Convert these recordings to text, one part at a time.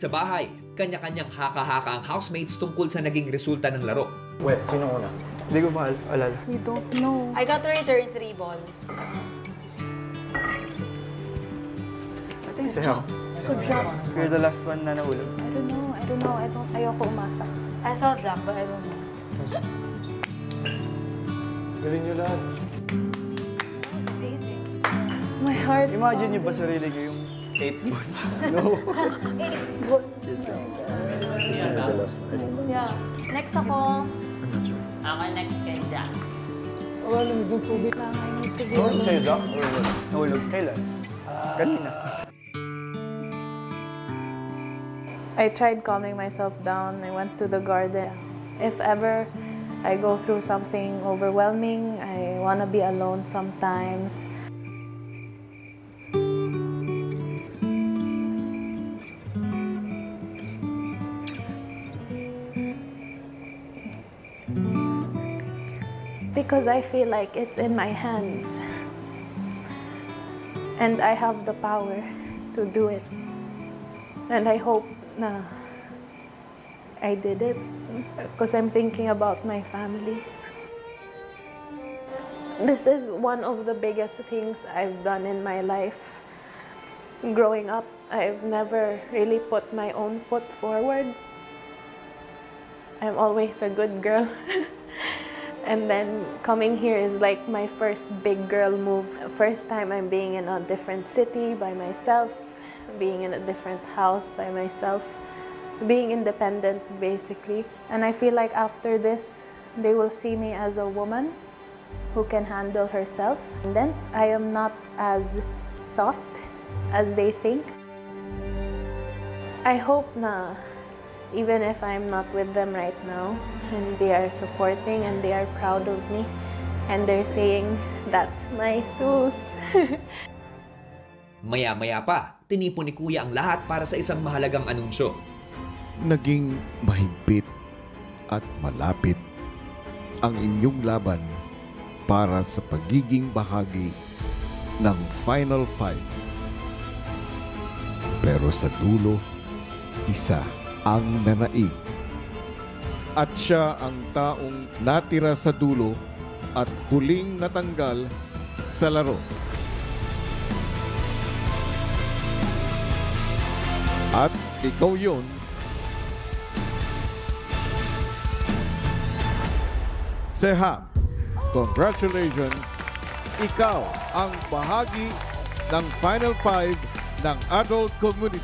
Sa bahay, kanya-kanyang haka-haka ang housemates tungkol sa naging resulta ng laro. Well, sino una? Hindi ko pa al- alala. We don't know. I got to return three balls. I think Ham. Good job. You're the last one na nahulog. I don't know. I don't know. I don't. Ayoko umasa. I saw Zach, but I don't know. Galing nyo lahat. Amazing. My heart. Imagine niyo ba sarili ko yung 8 months? no. Yeah. Next ako. Ako next kay Jack. Wala mo yung tubig lang. I need to be No, alone. sa'yo, Zach? Or wala? Nahulog. Kailan? Kanina. I tried calming myself down. I went to the garden. If ever I go through something overwhelming, I want to be alone sometimes. Because I feel like it's in my hands. And I have the power to do it. And I hope na I did it because I'm thinking about my family. This is one of the biggest things I've done in my life. Growing up, I've never really put my own foot forward. I'm always a good girl. and then coming here is like my first big girl move. First time I'm being in a different city by myself, being in a different house by myself, being independent basically. And I feel like after this, they will see me as a woman who can handle herself. And then I am not as soft as they think. I hope na even if I'm not with them right now and they are supporting and they are proud of me and they're saying that's my sus. Maya-maya pa, tinipon ni Kuya ang lahat para sa isang mahalagang anunsyo. naging mahigpit at malapit ang inyong laban para sa pagiging bahagi ng Final Five. Pero sa dulo, isa ang nanaig. At siya ang taong natira sa dulo at huling natanggal sa laro. At ikaw yun Seham, congratulations! Ikaw ang bahagi ng Final Five ng adult community.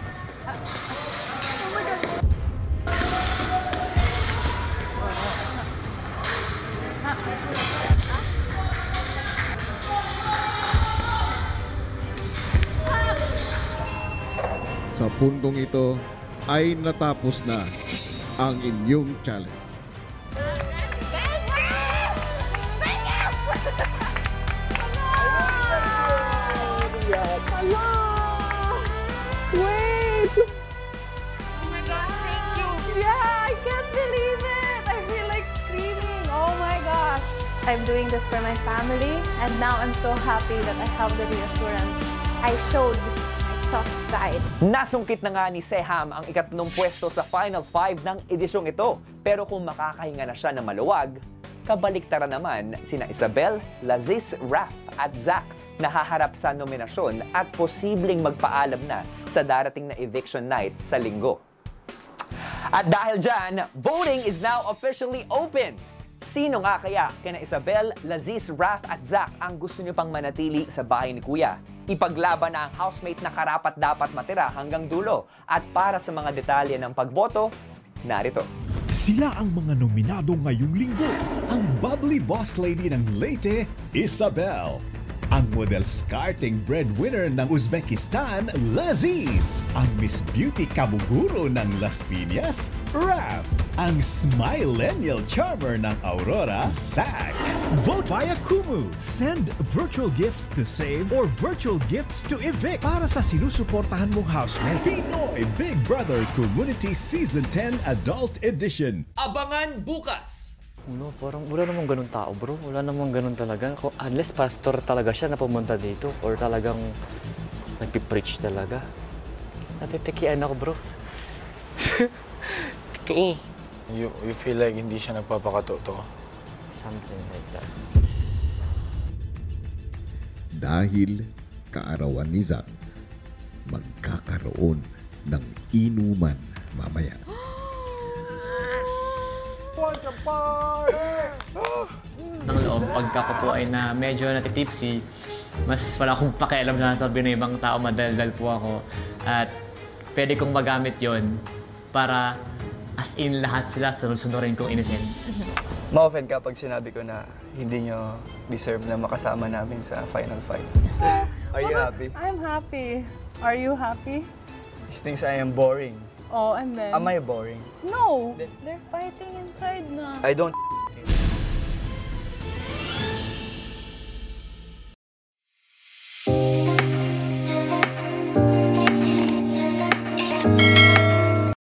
Sa puntong ito ay natapos na ang inyong challenge. Oh. Oh! I'm doing this for my family, and now I'm so happy that I have the reassurance. I showed tough side. Nasungkit na nga ni Seham ang ikatlong pwesto sa Final Five ng edisyong ito. Pero kung makakahinga na siya ng maluwag, kabaliktaran naman sina Isabel, Laziz, Raf at Zach na haharap sa nominasyon at posibleng magpaalam na sa darating na eviction night sa linggo. At dahil dyan, voting is now officially open! Sino nga kaya kina Isabel, Laziz, Raf at Zach ang gusto nyo pang manatili sa bahay ni Kuya? Ipaglaban na ang housemate na karapat dapat matira hanggang dulo. At para sa mga detalye ng pagboto, narito. Sila ang mga nominado ngayong linggo. Ang bubbly boss lady ng Leyte, Isabel. Ang model skarting breadwinner ng Uzbekistan, Laziz. Ang Miss Beauty Kabuguro ng Las Piñas, Raf. Ang Smillennial Charmer ng Aurora, Zach. Vote via Kumu. Send virtual gifts to save or virtual gifts to evict para sa sinusuportahan mong housemate. Pinoy Big Brother Community Season 10 Adult Edition. Abangan bukas! No, parang wala namang ganun tao, bro. Wala namang ganun talaga. Unless pastor talaga siya na pumunta dito or talagang nagpipreach talaga. Natitikian ako, bro. Totoo. You, you feel like hindi siya nagpapakatotoo. Something like that. Dahil kaarawan ni Zack, magkakaroon ng inuman mamaya. ng loob pagka ko po ay na medyo natitipsy, mas wala akong pakialam na sabi ng ibang tao, madaldal po ako. At pwede kong magamit yon para as in lahat sila sunod-sunurin kong innocent. Ma-offend ka pag sinabi ko na hindi nyo deserve na makasama namin sa Final Five. Are you happy? I'm happy. Are you happy? He thinks I am boring. Oh, and then... Am I boring? No! They're fighting inside na. I don't